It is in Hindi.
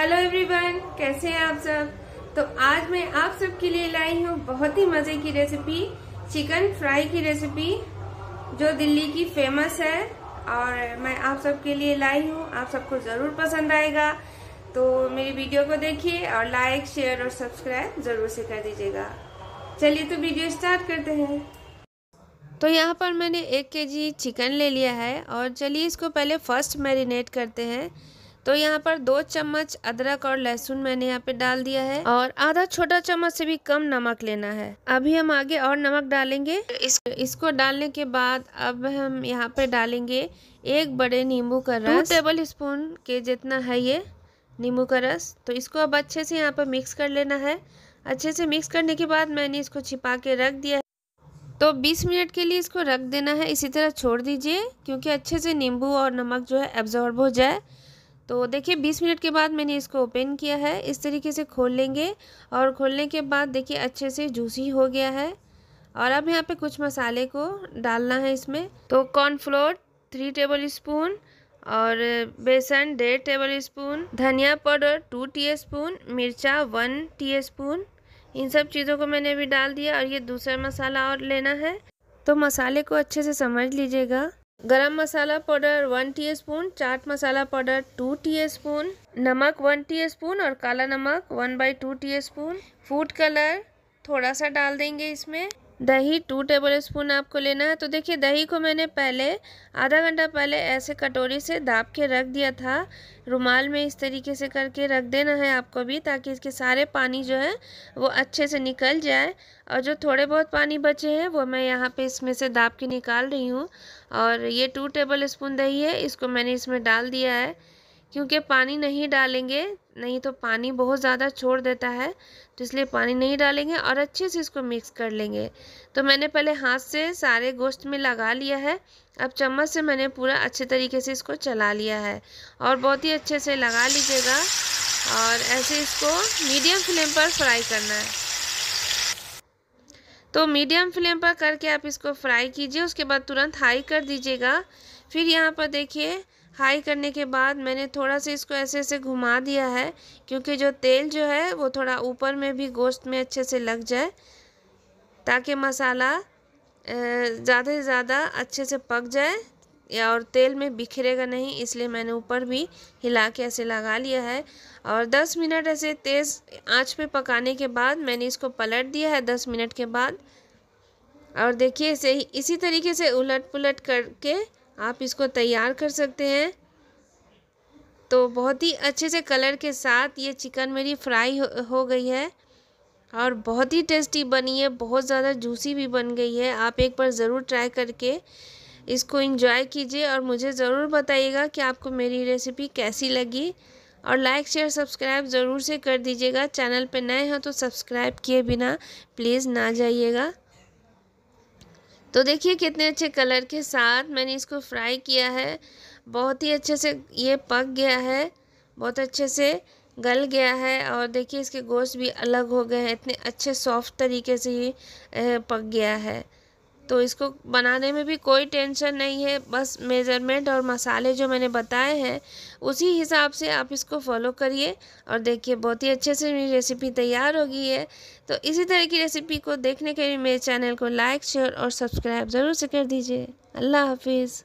हेलो एवरीवन, कैसे हैं आप सब? तो आज मैं आप सबके लिए लाई हूँ बहुत ही मज़े की रेसिपी चिकन फ्राई की रेसिपी जो दिल्ली की फ़ेमस है। और मैं आप सबके लिए लाई हूँ, आप सबको ज़रूर पसंद आएगा। तो मेरी वीडियो को देखिए और लाइक शेयर और सब्सक्राइब ज़रूर से कर दीजिएगा। चलिए तो वीडियो स्टार्ट करते हैं। तो यहाँ पर मैंने एक के जी चिकन ले लिया है और चलिए इसको पहले फ़र्स्ट मैरिनेट करते हैं। तो यहाँ पर दो चम्मच अदरक और लहसुन मैंने यहाँ पे डाल दिया है और आधा छोटा चम्मच से भी कम नमक लेना है। अभी हम आगे और नमक डालेंगे। इस, इसको डालने के बाद अब हम यहाँ पे डालेंगे एक बड़े नींबू का रस। टेबल स्पून के जितना है ये नींबू का रस। तो इसको अब अच्छे से यहाँ पर मिक्स कर लेना है। अच्छे से मिक्स करने के बाद मैंने इसको छिपा के रख दिया तो 20 मिनट के लिए इसको रख देना है। इसी तरह छोड़ दीजिए क्योंकि अच्छे से नींबू और नमक जो है एब्जॉर्ब हो जाए। तो देखिए 20 मिनट के बाद मैंने इसको ओपन किया है। इस तरीके से खोल लेंगे और खोलने के बाद देखिए, अच्छे से जूसी हो गया है। और अब यहाँ पे कुछ मसाले को डालना है इसमें। तो कॉर्नफ्लोर थ्री टेबल स्पून और बेसन डेढ़ टेबल स्पून धनिया पाउडर टू टी स्पून मिर्चा वन टी स्पून इन सब चीज़ों को मैंने अभी डाल दिया और ये दूसरा मसाला और लेना है। तो मसाले को अच्छे से समझ लीजिएगा। Garam masala powder one teaspoon, chaat masala powder two teaspoon, नमक वन टीस्पून और काला नमक one by two teaspoon. Food colour थोड़ा सा डाल देंगे इसमें। दही टू टेबल स्पून आपको लेना है। तो देखिए, दही को मैंने पहले, आधा घंटा पहले ऐसे कटोरी से दाब के रख दिया था। रुमाल में इस तरीके से करके रख देना है आपको भी, ताकि इसके सारे पानी जो है, वो अच्छे से निकल जाए। और जो थोड़े बहुत पानी बचे हैं, वो मैं यहाँ पे इसमें से दाब के निकाल रही हूँ। और ये टू टेबल स्पून दही है, इसको मैंने इसमें डाल दिया है। क्योंकि पानी नहीं डालेंगे, नहीं तो पानी बहुत ज़्यादा छोड़ देता है तो इसलिए पानी नहीं डालेंगे और अच्छे से इसको मिक्स कर लेंगे। तो मैंने पहले हाथ से सारे गोश्त में लगा लिया है, अब चम्मच से मैंने पूरा अच्छे तरीके से इसको चला लिया है। और बहुत ही अच्छे से लगा लीजिएगा और ऐसे इसको मीडियम फ्लेम पर फ्राई करना है। तो मीडियम फ्लेम पर करके आप इसको फ्राई कीजिए, उसके बाद तुरंत हाई कर दीजिएगा। फिर यहाँ पर देखिए हाई करने के बाद मैंने थोड़ा सा इसको ऐसे ऐसे घुमा दिया है, क्योंकि जो तेल जो है वो थोड़ा ऊपर में भी गोश्त में अच्छे से लग जाए, ताकि मसाला ज़्यादा से ज़्यादा अच्छे से पक जाए, या और तेल में बिखरेगा नहीं, इसलिए मैंने ऊपर भी हिला के ऐसे लगा लिया है। और 10 मिनट ऐसे तेज़ आँच पे पकाने के बाद मैंने इसको पलट दिया है 10 मिनट के बाद। और देखिए इसे इसी तरीके से उलट पुलट करके आप इसको तैयार कर सकते हैं। तो बहुत ही अच्छे से कलर के साथ ये चिकन मेरी फ्राई हो, हो गई है और बहुत ही टेस्टी बनी है बहुत ज़्यादा जूसी भी बन गई है। आप एक बार ज़रूर ट्राई करके इसको इंजॉय कीजिए और मुझे ज़रूर बताइएगा कि आपको मेरी रेसिपी कैसी लगी। और लाइक शेयर सब्सक्राइब ज़रूर से कर दीजिएगा। चैनल पे नए हो तो सब्सक्राइब किए बिना प्लीज़ ना जाइएगा। तो देखिए कितने अच्छे कलर के साथ मैंने इसको फ्राई किया है। बहुत ही अच्छे से ये पक गया है, बहुत अच्छे से गल गया है और देखिए इसके गोश्त भी अलग हो गए हैं, इतने अच्छे सॉफ्ट तरीके से ये पक गया है। तो इसको बनाने में भी कोई टेंशन नहीं है, बस मेज़रमेंट और मसाले जो मैंने बताए हैं, उसी हिसाब से आप इसको फॉलो करिए और देखिए बहुत ही अच्छे से मेरी रेसिपी तैयार हो गई है। तो इसी तरह की रेसिपी को देखने के लिए मेरे चैनल को लाइक, शेयर और सब्सक्राइब ज़रूर से कर दीजिए। अल्लाह हाफिज़।